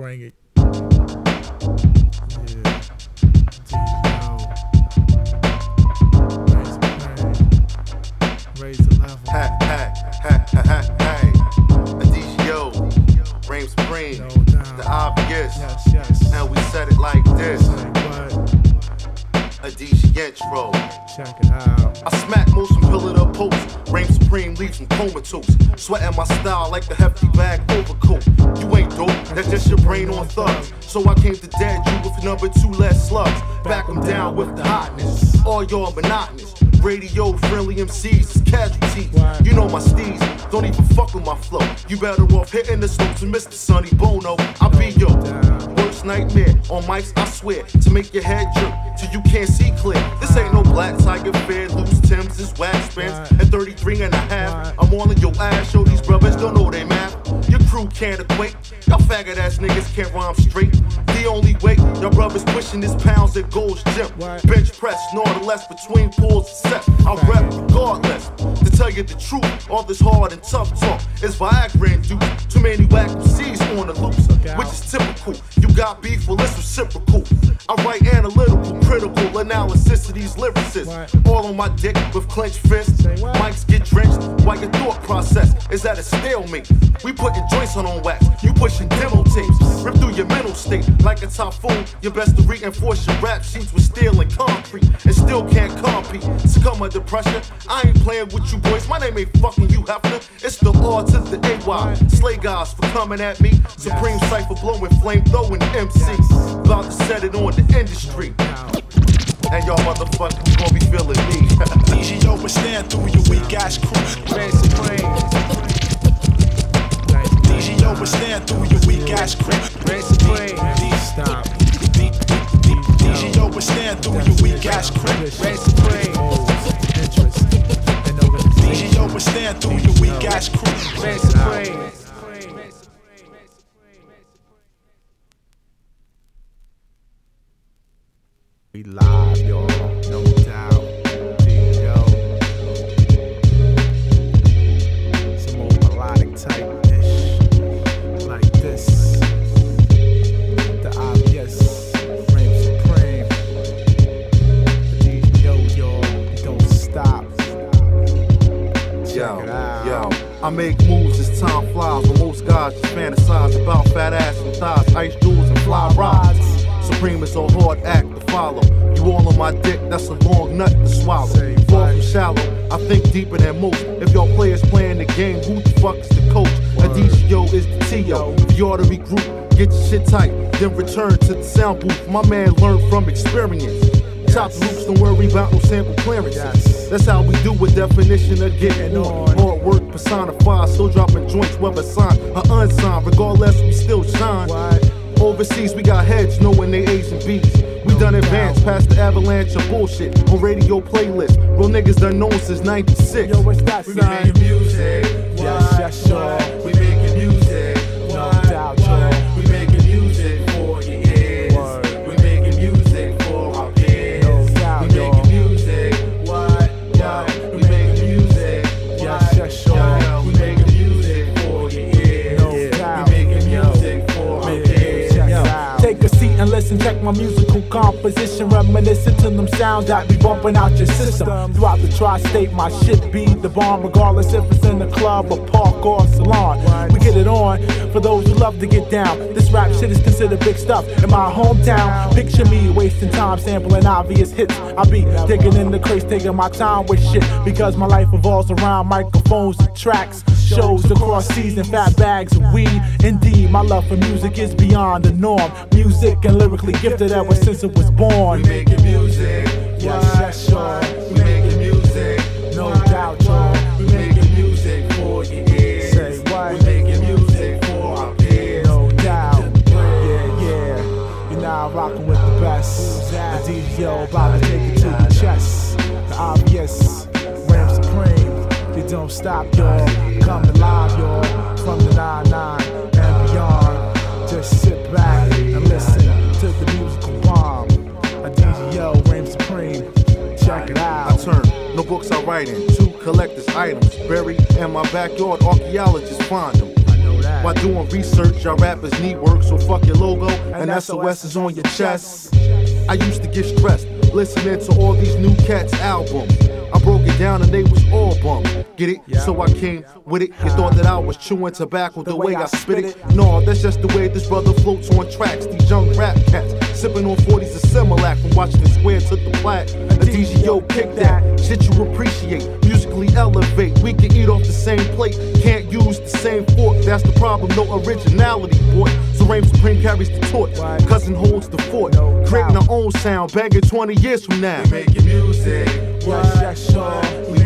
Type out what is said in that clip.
bring it. Yeah. Raise the level. Hey, hey, hey, hey, hey, hey. Adagio, supreme. No. The obvious. Yes, yes. And we said it like this. Say what? Intro. Check it out. I smack most from pillar to post. Reign supreme leaves from comatose. Sweating my style like the hefty bag overcoat. Brain on thugs. So I came to dead you with number two less slugs. Back Back 'em down with the hotness. All y'all monotonous. Radio friendly MCs is casualties. You know my steeds, don't even fuck with my flow. You better off hitting the slopes and Mr. Sonny Bono. I'll be your worst nightmare on mics, I swear, to make your head jerk till you can't see clear. This ain't no black tiger fair, loose Timbs, this wax spans at 33 and a half. I'm on your ass, show these brothers don't know they math. Crew can't equate, y'all faggot ass niggas can't rhyme straight. The only way y'all brothers pushing is pounds at Gold's Gym. Bench press, nor less between pulls and set. I rap regardless. To tell you the truth, all this hard and tough talk is Viagra induced. Too many whack MCs on the loose, which is typical. You got beef, well, it's reciprocal. I write analytical, critical analysis of these lyricists. All on my dick with clenched fists. Mics get drenched while your thought process is at a stalemate. We putting joints on on wax, you pushing demo tapes. Rip through your mental state like a typhoon. You best to reinforce your rap sheets with steel and concrete, and still can't compete. Succumb under pressure. I ain't playing with you boys. My name ain't fucking you, Hefner. It's the R to the AY. Slay guys for coming at me. Supreme cipher blowing, flame throwing MCs. About to set it on the industry. And y'all motherfuckers gonna be feeling me. DGO will stand through your weak ass crew. Reign supreme. DGO will stand through your weak ass crew. Reign supreme. Stop. DGO will stand through your weak ass crew. Reign supreme. Interest. And organization. DGO will stand through your weak ass crew. Reign supreme. I make moves as time flies, but most guys just fantasize about fat ass and thighs, ice jewels and fly rides. Supreme is a hard act to follow. You all on my dick, that's a long nut to swallow. Far from shallow, I think deeper than most. If y'all players playing the game, who the fuck is the coach? A DCO is the TO. If you ought to regroup, get your shit tight, then return to the sound booth. My man learned from experience. Top loops, don't worry about no sample clearances. That's how we do a definition of getting on. Work personified, still dropping joints, whether signed or unsigned. Regardless, we still shine. Overseas, we got heads knowing they A's and B's. We done advanced past the avalanche of bullshit on radio playlists. Real niggas done known since 96. Yo, what's that, We son? making music. Yes, yes, sure. We making check my musical composition, reminiscent to them sounds that be bumping out your system. Throughout the tri-state, my shit be the bomb, regardless if it's in the club, or park, or salon. We get it on for those who love to get down. This rap shit is considered big stuff in my hometown. Picture me wasting time sampling obvious hits. I be digging in the crates, taking my time with shit because my life revolves around microphones and tracks. Shows across seas and fat bags of weed. Indeed, my love for music is beyond the norm. Music and lyrically gifted ever since it was born. We making music. Yes, yes, sure. We making music. No doubt, y'all. We making music for your ears. Say what? We making music for our peers. No doubt. Yeah, yeah. You're now rocking with the best. The DVO about to take it to the chest. The obvious. Reign Supreme. They don't stop, y'all. Coming live, y'all. From the 9-9 and beyond. Just sit back and listen to the musical bomb. A DVO, Reign Supreme. Check it out. I turn no books I write in, two collector's items buried in my backyard. Archaeologists find them. I know that. While doing research, y'all rappers need work, so fuck your logo and SOS is on your chest. I used to get stressed listening to all these new cats' albums. I broke it down and they was all bummed. Get it? So I came with it. You thought that I was chewing tobacco the way I spit it? No, that's just the way this brother floats on tracks. These young rap cats sipping on 40s of Similac from watching the square to the plat. The DGO kick that shit you appreciate. Musically elevate. We can eat off the same plate. Can't use the same fork. That's the problem. No originality, boy. Reign Supreme carries the torch. Cousin holds the fort. Creating our own sound. Banging 20 years from now. Making music, Yes, yes, sure. we